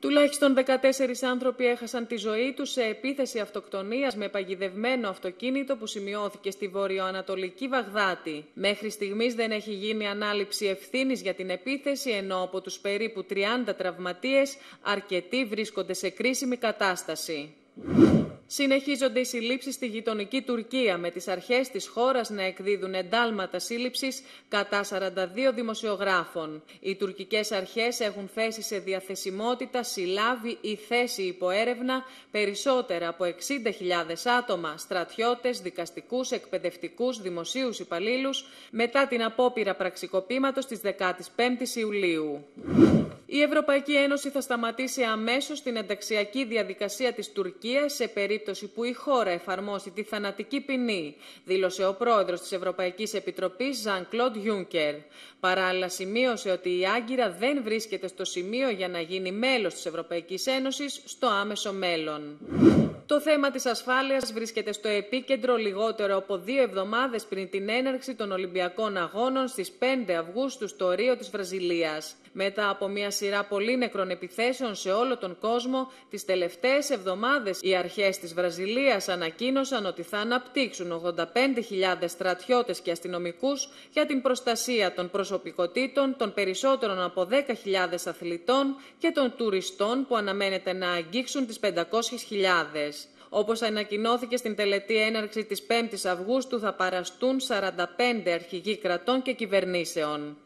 Τουλάχιστον 14 άνθρωποι έχασαν τη ζωή τους σε επίθεση αυτοκτονίας με παγιδευμένο αυτοκίνητο που σημειώθηκε στη βορειοανατολική Βαγδάτη. Μέχρι στιγμής δεν έχει γίνει ανάληψη ευθύνης για την επίθεση, ενώ από τους περίπου 30 τραυματίες αρκετοί βρίσκονται σε κρίσιμη κατάσταση. Συνεχίζονται οι συλλήψεις στη γειτονική Τουρκία με τις αρχές της χώρας να εκδίδουν εντάλματα σύλληψης κατά 42 δημοσιογράφων. Οι τουρκικές αρχές έχουν θέσει σε διαθεσιμότητα, συλλάβει ή θέση υποέρευνα περισσότερα από 60.000 άτομα, στρατιώτες, δικαστικούς, εκπαιδευτικούς, δημοσίους υπαλλήλους μετά την απόπειρα πραξικοπήματος της 15 Ιουλίου. Η Ευρωπαϊκή Ένωση θα σταματήσει αμέσως την ενταξιακή διαδικασία της Τουρκίας σε περίπτωση που η χώρα εφαρμόσει τη θανατική ποινή, δήλωσε ο πρόεδρος της Ευρωπαϊκής Επιτροπής Jean-Claude Juncker. Παράλληλα σημείωσε ότι η Άγκυρα δεν βρίσκεται στο σημείο για να γίνει μέλος της Ευρωπαϊκής Ένωσης στο άμεσο μέλλον. Το θέμα της ασφάλειας βρίσκεται στο επίκεντρο λιγότερο από δύο εβδομάδες πριν την έναρξη των Ολυμπιακών Αγώνων στις 5 Αυγούστου στο Ρίο της Βραζιλίας. Μετά από μια σειρά πολύ νεκρών επιθέσεων σε όλο τον κόσμο, τις τελευταίες εβδομάδες οι αρχές της Βραζιλίας ανακοίνωσαν ότι θα αναπτύξουν 85.000 στρατιώτες και αστυνομικούς για την προστασία των προσωπικότητων των περισσότερων από 10.000 αθλητών και των τουριστών που αναμένεται να αγγίξουν τις 500.000. Όπως ανακοινώθηκε στην τελετή έναρξη της 5ης Αυγούστου θα παραστούν 45 αρχηγοί κρατών και κυβερνήσεων.